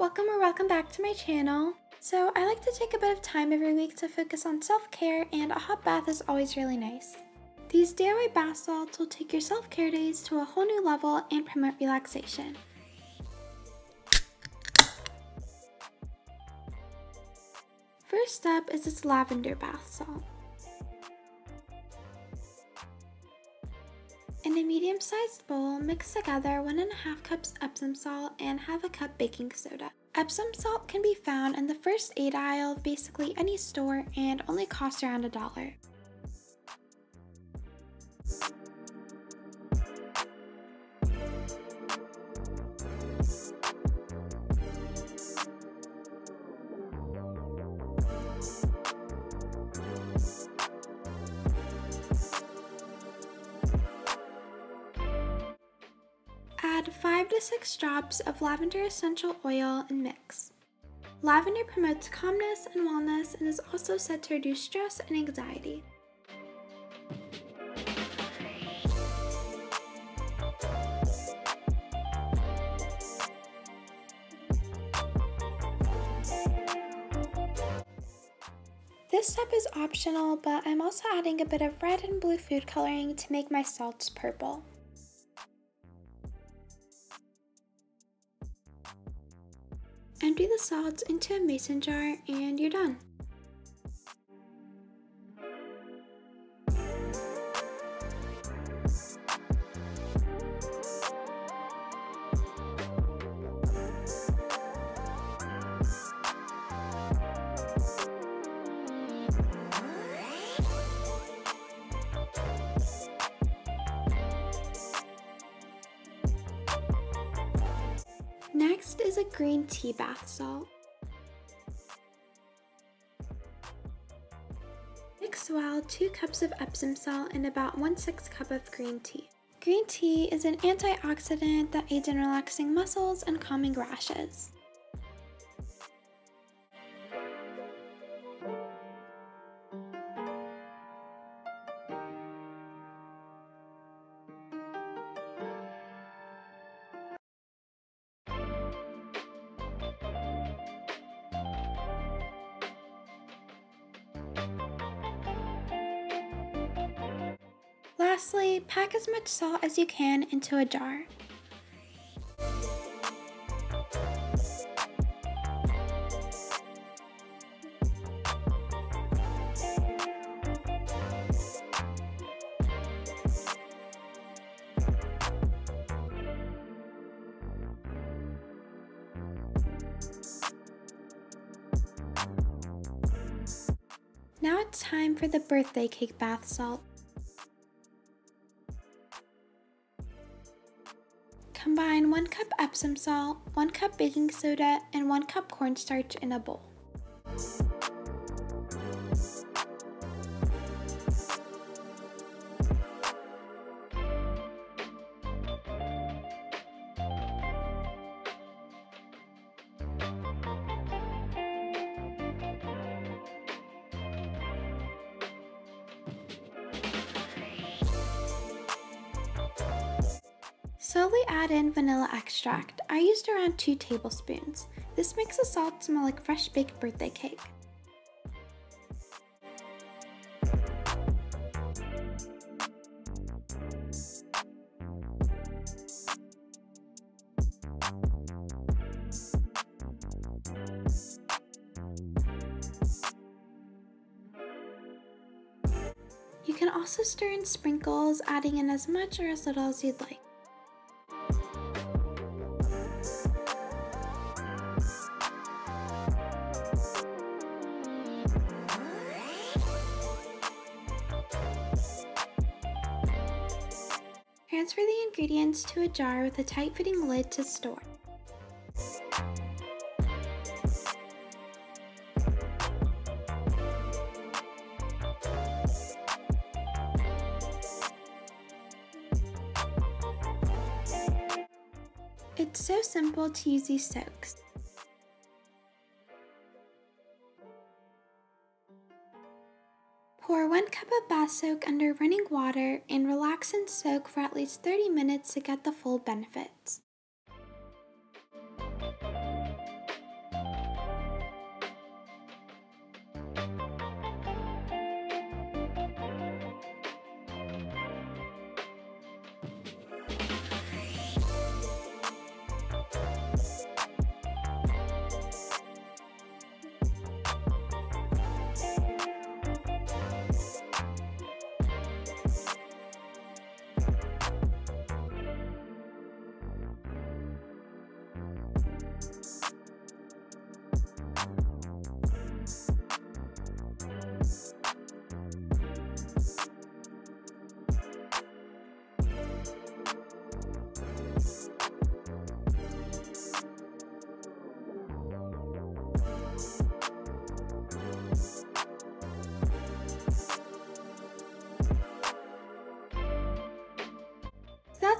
welcome or welcome back to my channel. So I like to take a bit of time every week to focus on self-care and a hot bath is always really nice. These DIY bath salts will take your self-care days to a whole new level and promote relaxation. First up is this lavender bath salt. In a medium-sized bowl, mix together 1.5 cups Epsom salt and half a cup baking soda. Epsom salt can be found in the first aid aisle of basically any store and only costs around a dollar. 5 to 6 drops of lavender essential oil and mix. Lavender promotes calmness and wellness and is also said to reduce stress and anxiety. This step is optional, but I'm also adding a bit of red and blue food coloring to make my salts purple. Empty the salts into a mason jar and you're done. Next is a green tea bath salt. Mix well 2 cups of Epsom salt and about 1 6 cup of green tea. Green tea is an antioxidant that aids in relaxing muscles and calming rashes. Lastly, pack as much salt as you can into a jar. Now it's time for the birthday cake bath salt. Combine 1 cup Epsom salt, 1 cup baking soda, and 1 cup cornstarch in a bowl. Slowly add in vanilla extract. I used around 2 tablespoons. This makes the salt smell like fresh baked birthday cake. You can also stir in sprinkles, adding in as much or as little as you'd like. Transfer the ingredients to a jar with a tight-fitting lid to store. It's so simple to use these soaks. Pour 1 cup of bath soak under running water and relax and soak for at least 30 minutes to get the full benefits.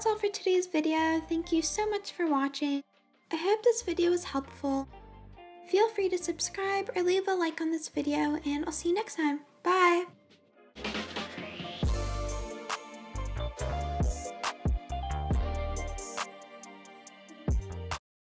That's all for today's video. Thank you so much for watching. I hope this video was helpful. Feel free to subscribe or leave a like on this video and I'll see you next time. Bye!